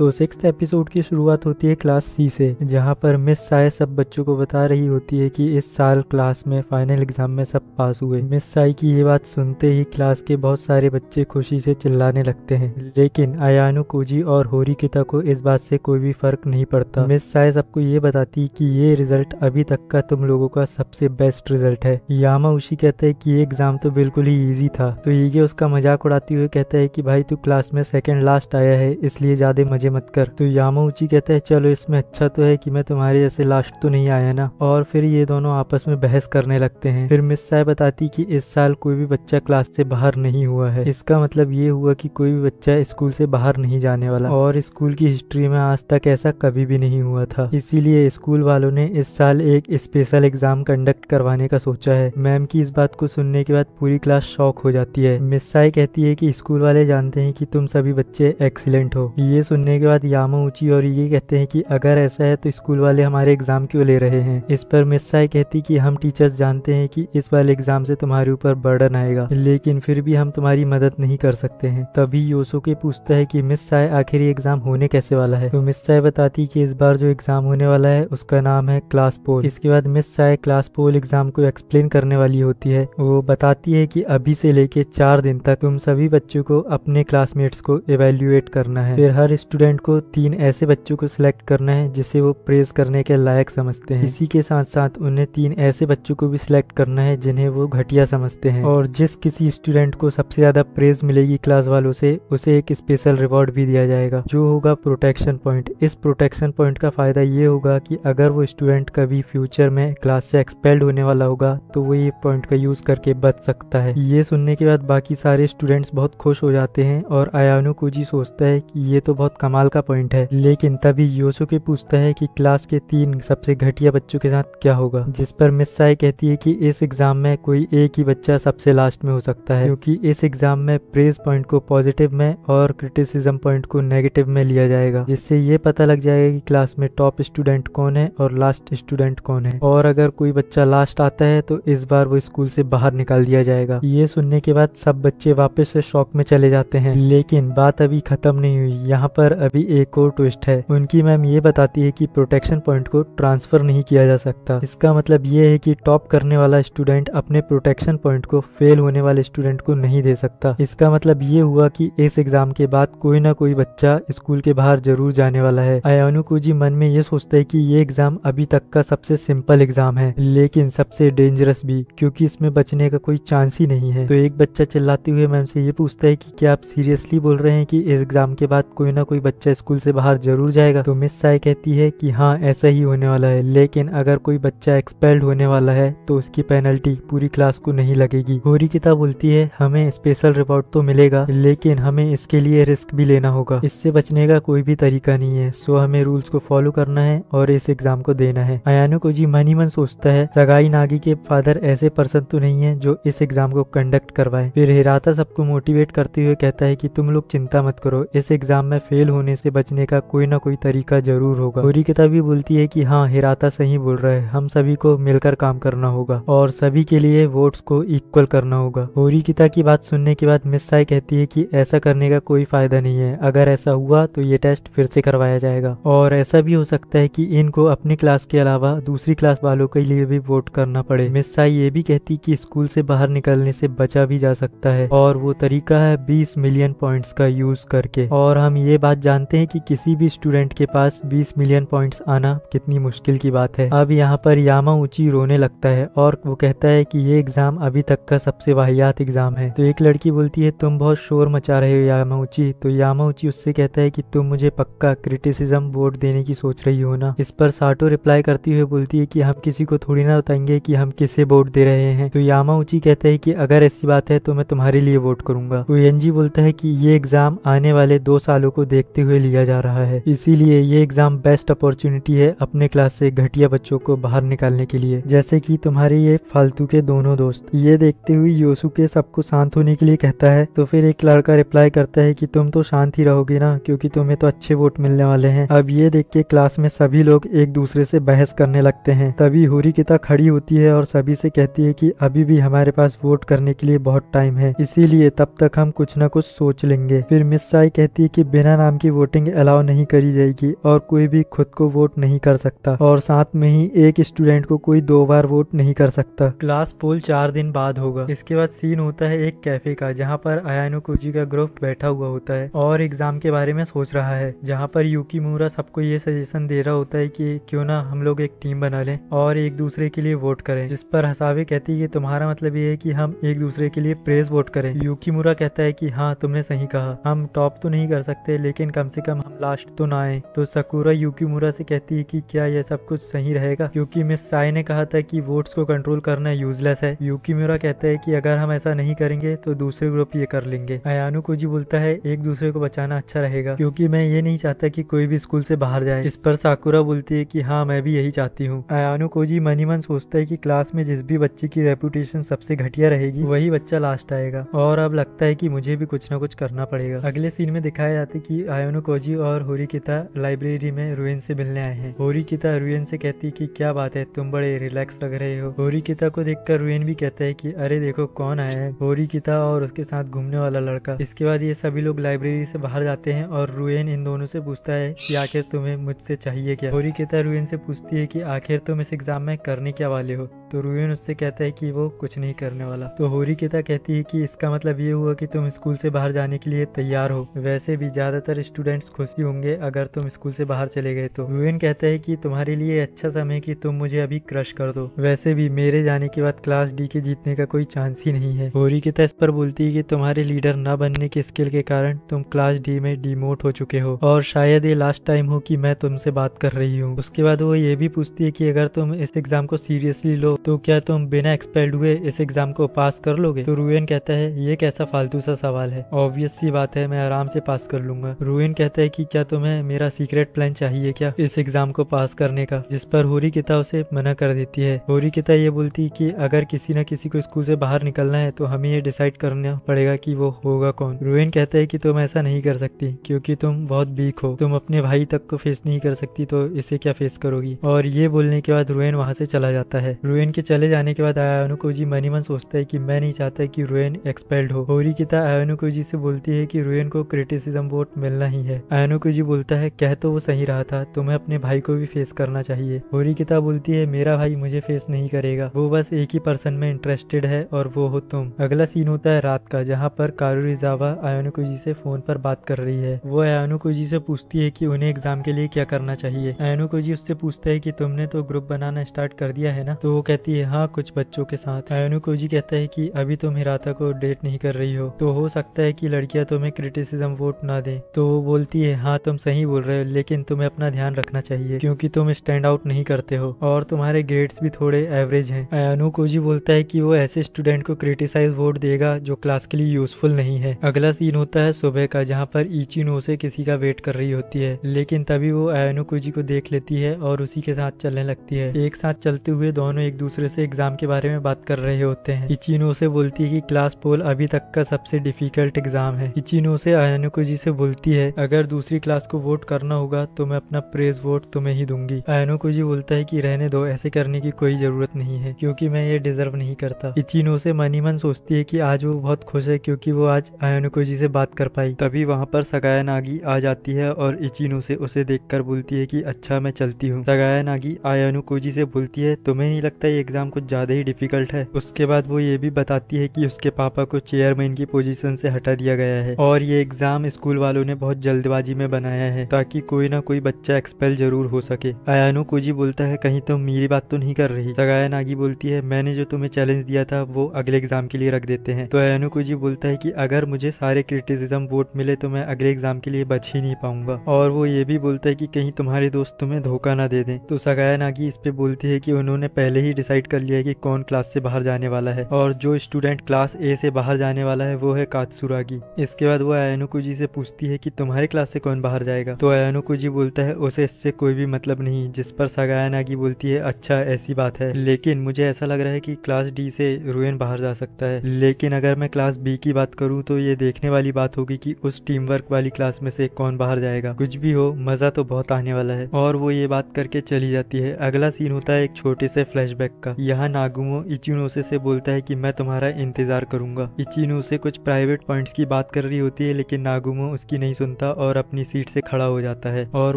तो six episode की शुरुआत होती है क्लास सी से, जहाँ पर मिस साय सब बच्चों को बता रही होती है कि इस साल क्लास में फाइनल एग्ज़ाम में सब पास हुए। मिस साई की ये बात सुनते ही क्लास के बहुत सारे बच्चे खुशी से चिल्लाने लगते हैं। लेकिन आयानु, कोजी और होरी किता को इस बात से कोई भी फ़र्क नहीं पड़ता। मिस साय सबको ये बताती कि ये रिज़ल्ट अभी तक का तुम लोगों का सबसे बेस्ट रिज़ल्ट है। यामा उशी कहते हैं कि ये एग्ज़ाम तो बिल्कुल ही ईजी था। तो ये उसका मज़ाक उड़ाते हुए कहता है कि भाई तू क्लास में सेकेंड लास्ट आया है, इसलिए ज़्यादा मज़े मत कर। तो यामा उची कहता है, चलो, इसमें अच्छा तो है कि मैं तुम्हारे जैसे लास्ट तो नहीं आया ना? और फिर ये दोनों आपस में बहस करने लगते हैं। फिर मिस साय बताती कि इस साल कोई भी बच्चा क्लास से बाहर नहीं हुआ है। इसका मतलब ये हुआ कि कोई भी बच्चा स्कूल से बाहर नहीं जाने वाला। और स्कूल की हिस्ट्री में आज तक ऐसा कभी भी नहीं हुआ था। इसीलिए स्कूल वालों ने इस साल एक स्पेशल एग्ज़ाम कंडक्ट करवाने का सोचा है। मैम की इस बात को सुनने के बाद पूरी क्लास शॉक हो जाती है। मिस साई कहती है कि स्कूल वाले जानते हैं कि तुम सभी बच्चे एक्सीलेंट हो। ये सुनने के बाद यामा ऊँची और ये कहते हैं कि अगर ऐसा है तो स्कूल वाले हमारे एग्ज़ाम क्यों ले रहे हैं? इस पर मिस साई कहती कि हम टीचर्स जानते हैं कि इस वाले एग्ज़ाम से तुम्हारे ऊपर बर्डन आएगा, लेकिन फिर भी हम तुम्हारी मदद नहीं कर सकते हैं। तभी योसोके पूछता है कि मिस साय आखिर एग्ज़ाम होने कैसे वाला है? तो मिस साय बताती कि इस बार जो एग्ज़ाम होने वाला है, उसका नाम है क्लास पोल। इसके बाद मिस साय क्लास पोल एग्ज़ाम को एक्सप्लेन करने वाली होती है। वो बताती है कि अभी से लेके चार दिन तक तुम सभी बच्चों को अपने क्लासमेट्स को एवेल्युएट करना है। फिर हर स्टूडेंट को तीन ऐसे बच्चों को सिलेक्ट करना है, जिसे वो प्रेज करने के लायक समझते हैं। इसी के साथ साथ उन्हें तीन ऐसे बच्चों को भी सिलेक्ट करना है, जिन्हें वो घटिया समझते हैं। और जिस किसी स्टूडेंट को सबसे ज़्यादा प्रेज मिलेगी क्लास वालों से, उसे एक स्पेशल रिवॉर्ड भी दिया जाएगा, जो होगा प्रोटेक्शन पॉइंट इस प्रोटेक्शन पॉइंट का फ़ायदा ये होगा कि अगर वो स्टूडेंट कभी फ्यूचर में क्लास से एक्सपेल्ड होने वाला होगा तो वो ये पॉइंट का यूज़ करके बच सकता है। ये सुनने के बाद बाकी सारे स्टूडेंट्स बहुत खुश हो जाते हैं, और आयानो कुजी सोचता है कि ये तो बहुत कमाल का पॉइंट है। लेकिन तभी योसुके पूछता है कि क्लास के तीन सबसे घटिया बच्चों के साथ क्या होगा, जिस पर मिस साई कहती है कि इस एग्ज़ाम में कोई एक ही बच्चा सबसे लास्ट में हो सकता है, क्योंकि इस एग्ज़ाम में प्रेज पॉइंट को पॉजिटिव में और क्रिटिसिज्म पॉइंट को नेगेटिव में लिया जाएगा, जिससे ये पता लग जाएगा कि क्लास में टॉप स्टूडेंट कौन है और लास्ट स्टूडेंट कौन है। और अगर कोई बच्चा लास्ट आता है तो इस बार वो स्कूल से बाहर निकाल दिया जाएगा। ये सुनने के बाद सब बच्चे वापस से शौक में चले जाते हैं। लेकिन बात अभी खत्म नहीं हुई। यहाँ पर अभी एक और ट्विस्ट है। उनकी मैम ये बताती है कि प्रोटेक्शन पॉइंट को ट्रांसफ़र नहीं किया जा सकता। इसका मतलब ये है कि टॉप करने वाला स्टूडेंट अपने प्रोटेक्शन पॉइंट को फेल होने वाले स्टूडेंट को नहीं दे सकता। इसका मतलब ये हुआ कि इस एग्ज़ाम के बाद कोई ना कोई बच्चा स्कूल के बाहर ज़रूर जाने वाला है। अयानु जी मन में ये सोचता है कि ये एग्ज़ाम अभी तक का सबसे सिंपल एग्ज़ाम है, लेकिन सबसे डेंजरस भी, क्योंकि इसमें बचने का कोई चांस ही नहीं है। तो एक बच्चा चिल्लाते हुए मैम से ये पूछता है कि क्या आप सीरियसली बोल रहे हैं कि इस एग्ज़ाम के बाद कोई ना कोई बच्चा स्कूल से बाहर ज़रूर जाएगा। तो मिस साय कहती है कि हाँ ऐसा ही होने वाला है। लेकिन अगर कोई बच्चा एक्सपेल्ड होने वाला है तो उसकी पेनल्टी पूरी क्लास को नहीं लगेगी। होरी किताब बोलती है, हमें स्पेशल रिवॉर्ड तो मिलेगा, लेकिन हमें इसके लिए रिस्क भी लेना होगा। इससे बचने का कोई भी तरीका नहीं है। सो हमें रूल्स को फॉलो करना है और इस एग्ज़ाम को देना है। अयानो को जी मन ही मन सोचता है, सगाई नागी के फादर ऐसे पर्सन तो नहीं है जो इस एग्ज़ाम को कंडक्ट करवाए। फिर हिराता सबको मोटिवेट करते हुए कहता है कि तुम लोग चिंता मत करो, इस एग्ज़ाम में फेल होने से बचने का कोई ना कोई तरीका ज़रूर होगा। होरी किताब भी बोलती है कि हाँ हिराता सही बोल रहा है। हम सभी को मिलकर काम करना होगा और सभी के लिए वोट्स को इक्वल करना होगा। होरी किता की बात सुनने के बाद मिस साई कहती है कि ऐसा करने का कोई फ़ायदा नहीं है। अगर ऐसा हुआ तो ये टेस्ट फिर से करवाया जाएगा। और ऐसा भी हो सकता है कि इनको अपनी क्लास के अलावा दूसरी क्लास वालों के लिए भी वोट करना पड़े। मिस साई ये भी कहती कि स्कूल से बाहर निकलने से बचा भी जा सकता है। और वो तरीका है 20 मिलियन पॉइंट्स का यूज़ करके। और हम ये बात जानते हैं कि किसी भी स्टूडेंट के पास 20 मिलियन पॉइंट्स आना कितनी मुश्किल की बात है। अब यहाँ पर यामा ऊँची रोने लगता है और वो कहता है कि ये एग्ज़ाम अभी तक का सबसे वाहियात एग्ज़ाम है। तो एक लड़की बोलती है, तुम बहुत शोर मचा रहे हो यामा ऊँची तो यामा ऊँची उससे कहता है कि, तुम मुझे पक्का क्रिटिसिज्म वोट देने की सोच रही हो ना? इस पर साटो रिप्लाई करती हुए बोलती है कि, हम किसी को थोड़ी ना बताएँगे कि हम किसे वोट दे रहे हैं। तो यामा ऊँची कहता है कि, अगर ऐसी बात है तो मैं तुम्हारे लिए वोट करूँगा। तो एनजी बोलता है कि, ये एग्ज़ाम आने वाले दो सालों को देखते हुए लिया जा रहा है। इसीलिए ये एग्ज़ाम बेस्ट अपॉर्चुनिटी है अपने क्लास से घटिया बच्चों को बाहर निकालने के लिए। जैसे कि तुम्हारे ये फालतू के दोनों दोस्त। ये देखते हुए योसु के सबको शांत होने के लिए कहता है तो फिर एक लड़का रिप्लाई करता है कि तुम तो शांत ही रहोगे ना, क्योंकि तुम्हें तो अच्छे वोट मिलने वाले हैं। अब ये देख के क्लास में सभी लोग एक दूसरे से बहस करने लगते हैं। तभी होरी किता खड़ी होती है और सभी से कहती है कि अभी भी हमारे पास वोट करने के लिए बहुत टाइम है। इसीलिए तब तक हम कुछ न कुछ सोच लेंगे। फिर मिस साई कहती है कि बिना नाम की की वोटिंग अलाउ नहीं करी जाएगी और कोई भी खुद को वोट नहीं कर सकता और साथ में ही एक स्टूडेंट को कोई दो बार वोट नहीं कर सकता। क्लास पोल चार दिन बाद होगा। इसके बाद सीन होता है एक कैफ़े का, जहाँ पर अयानो कोजी का ग्रुप बैठा हुआ होता है और एग्ज़ाम के बारे में सोच रहा है, जहाँ पर यूकी मूरा सबको ये सजेशन दे रहा होता है की क्यों ना हम लोग एक टीम बना लें और एक दूसरे के लिए वोट करें, जिस पर हसावे कहती है तुम्हारा मतलब ये है की हम एक दूसरे के लिए प्रेस वोट करें। यूकी मूरा कहता है की हाँ तुमने सही कहा। हम टॉप तो नहीं कर सकते, लेकिन कम से कम हम लास्ट तो ना आए। तो सकुरा यूकी मूरा से कहती है कि क्या यह सब कुछ सही रहेगा? क्योंकि मिस साई ने कहा था कि वोट्स को कंट्रोल करना यूजलेस है। यूकी मूरा कहता है कि अगर हम ऐसा नहीं करेंगे तो दूसरे ग्रुप ये कर लेंगे। अयानु को जी बोलता है, एक दूसरे को बचाना अच्छा रहेगा, क्योंकि मैं ये नहीं चाहता कि कोई भी स्कूल से बाहर जाए। इस पर साकुरा बोलती है कि हाँ मैं भी यही चाहती हूँ। अयानु को जी मनी मन सोचता है कि क्लास में जिस भी बच्चे की रेपुटेशन सबसे घटिया रहेगी, वही बच्चा लास्ट आएगा। और अब लगता है कि मुझे भी कुछ ना कुछ करना पड़ेगा। अगले सीन में दिखाया जाता है कि आयोनो कोजी और होरिकिता लाइब्रेरी में रुएन से मिलने आए हैं। होरिकिता रुएन से कहती कि क्या बात है, तुम बड़े रिलैक्स लग रहे हो। होरिकिता को देखकर रुएन भी कहता है कि, अरे देखो, कौन आया है? होरिकिता और उसके साथ घूमने वाला लड़का। इसके बाद ये सभी लोग लाइब्रेरी से बाहर जाते हैं और रुएन इन दोनों से पूछता है कि आखिर तुम्हें मुझसे चाहिए क्या? होरिकिता रुएन से पूछती है कि, आखिर तुम इस एग्ज़ाम में करने क्या वाले हो? तो रुएन उससे कहता है कि, वो कुछ नहीं करने वाला। तो होरिकिता कहती है कि, इसका मतलब ये हुआ कि तुम स्कूल से बाहर जाने के लिए तैयार हो। वैसे भी ज़्यादातर स्टूडेंट्स खुशी होंगे अगर तुम स्कूल से बाहर चले गए तो। रुएन कहता है कि तुम्हारे लिए अच्छा समय कि तुम मुझे अभी क्रश कर दो। वैसे भी मेरे जाने के बाद क्लास डी के जीतने का कोई चांस ही नहीं है। होरिकिता इस पर बोलती है कि तुम्हारे लीडर न बनने के स्किल के कारण तुम क्लास डी में डिमोट हो चुके हो। और शायद ये लास्ट टाइम हो कि मैं तुमसे बात कर रही हूँ। उसके बाद वो ये भी पूछती है कि अगर तुम इस एग्ज़ाम को सीरियसली लो तो क्या तुम बिना एक्सपेल्ड हुए इस एग्ज़ाम को पास कर लोगे? तो रुएन कहता है, ये कैसा फालतू सा सवाल है। ऑब्वियस सी बात है, मैं आराम से पास कर लूँगा। रुएन कहता है कि क्या तुम्हें मेरा सीक्रेट प्लान चाहिए क्या इस एग्ज़ाम को पास करने का? जिस पर होरी किता उसे मना कर देती है। होरी किता ये बोलती है कि अगर किसी न किसी को स्कूल से बाहर निकलना है तो हमें ये डिसाइड करना पड़ेगा कि वो होगा कौन। रुएन कहता है कि तुम ऐसा नहीं कर सकती, क्योंकि तुम बहुत वीक हो। तुम अपने भाई तक को फेस नहीं कर सकती तो इसे क्या फेस करोगी? और ये बोलने के बाद रुएन वहाँ से चला जाता है। रुएन के चले जाने के बाद आयानु को जी मनी मन सोचता है कि मैं नहीं चाहता कि रुएन एक्सपेल्ड हो। होरी किता आयानु को जी से बोलती है कि रुएन को क्रिटिसिज्म वोट मिलना ही है। आयानु को जी बोलता है, कह तो वो सही रहा था, तुम्हें अपने भाई को भी फेस करना चाहिए। होरी किता बोलती है, मेरा भाई मुझे फेस नहीं करेगा। वो बस एक ही पर्सन में इंटरेस्टेड है और वो हो तुम। अगला सीन होता है रात का, जहाँ पर कारू रिजावा आयानु को जी से फ़ोन पर बात कर रही है। वो आयानु को जी से पूछती है कि उन्हें एग्ज़ाम के लिए क्या करना चाहिए। आयानु को जी उससे पूछता है कि, तुमने तो ग्रुप बनाना स्टार्ट कर दिया है ना? तो वो कहती है हाँ कुछ बच्चों के साथ। आयानु को जी कहता है कि, अभी तुम हिराता को डेट नहीं कर रही हो। तो हो सकता है कि लड़कियाँ तुम्हें क्रिटिसिज्म वोट ना दे। तो वो बोलती है हाँ तुम सही बोल रहे हो, लेकिन तुम्हें अपना ध्यान रखना चाहिए, क्योंकि तुम स्टैंड आउट नहीं करते हो, और तुम्हारे ग्रेड्स भी थोड़े एवरेज हैं। अनु कोजी बोलता है कि वो ऐसे स्टूडेंट को क्रिटिसाइज वोट देगा जो क्लास के लिए यूजफुल नहीं है। अगला सीन होता है सुबह का, जहाँ पर ईचिनो से किसी का वेट कर रही होती है, लेकिन तभी वो अनु कोजी को देख लेती है और उसी के साथ चलने लगती है। एक साथ चलते हुए दोनों एक दूसरे से एग्ज़ाम के बारे में बात कर रहे होते हैं। इचिनो से बोलती है कि क्लास पोल अभी तक का सबसे डिफ़िकल्ट एग्ज़ाम है। इचिनो से अनु से बोलती है अगर दूसरी क्लास को वोट करना होगा तो मैं अपना प्रेज वोट तुम्हें ही दूँगी। आयनो को जी बोलता है कि रहने दो, ऐसे करने की कोई ज़रूरत नहीं है, क्योंकि मैं ये डिजर्व नहीं करता। इचिनो से मनी मन सोचती है कि आज वो बहुत खुश है, क्योंकि वो आज आयनो को जी से बात कर पाई। तभी वहाँ पर सगाया नागी आ जाती है और इचिनो से उसे देखकर बोलती है कि अच्छा मैं चलती हूँ। सगाया नागी आयनो कोजी से बोलती है, तुम्हें नहीं लगता ये एग्ज़ाम कुछ ज़्यादा ही डिफ़िकल्ट है? उसके बाद वो ये भी बताती है कि उसके पापा को चेयरमैन की पोजीशन से हटा दिया गया है। और ये एग्ज़ाम स्कूल वालों ने बहुत जल्दबाजी में बनाया है ताकि कोई ना कोई बच्चा एक्सपेल ज़रूर हो सके। आयानो कोजी बोलता है, कहीं तुम तो मेरी बात तो नहीं कर रही। सगाया नागी बोलती है, मैंने जो तुम्हें चैलेंज दिया था, वो अगले एग्ज़ाम के लिए रख देते हैं। तो आयानो कोजी बोलता है की, अगर मुझे सारे क्रिटिसिज्म वोट मिले तो मैं अगले एग्ज़ाम के लिए बच ही नहीं पाऊँगा। और वो ये भी बोलता है की, कहीं तुम्हारे दोस्त तुम्हें धोखा ना दे दे। तो सगाया नागी इस पे बोलती है की, उन्होंने पहले ही डिसाइड कर लिया है की कौन क्लास से बाहर जाने वाला है। और जो स्टूडेंट क्लास ए से बाहर जाने वाला है, वो है कातसुरागी। इसके बाद वो आयानो कुजी से पूछती है कि तुम्हारे क्लास से कौन बाहर जाएगा? तो आयानो कुजी बोलता है, उसे इससे कोई भी मतलब नहीं। जिस पर सगाया नागी बोलती है अच्छा ऐसी बात है। लेकिन मुझे ऐसा लग रहा है कि क्लास डी से रुएन बाहर जा सकता है। लेकिन अगर मैं क्लास बी की बात करूँ तो ये देखने वाली बात होगी कि उस टीम वर्क वाली क्लास में से कौन बाहर जाएगा। कुछ भी हो, मज़ा तो बहुत आने वाला है। और वो ये बात करके चली जाती है। अगला सीन होता है एक छोटे से फ्लैशबैक का। यहाँ नागुमो इचिनोसे से बोलता है कि, मैं तुम्हारा इंतज़ार करूँगा। इचिनोसे कुछ प्राइवेट पॉइंट्स की बात कर रही होती है, लेकिन नागुमो उसकी नहीं सुनता और अपनी सीट से खड़ा हो जाता है और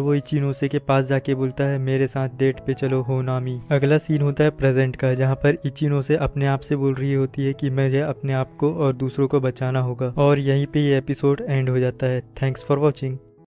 वो इचिनोसे के पास जाके बोलता है, मेरे साथ डेट पे चलो हो नामी। अगला सीन होता है प्रेजेंट का, जहाँ पर इचिनोसे अपने आप से बोल रही होती है की मुझे अपने आप को और दूसरों को बचाना होगा। और यहीं पे ये एपिसोड एंड हो जाता है। Thanks for watching.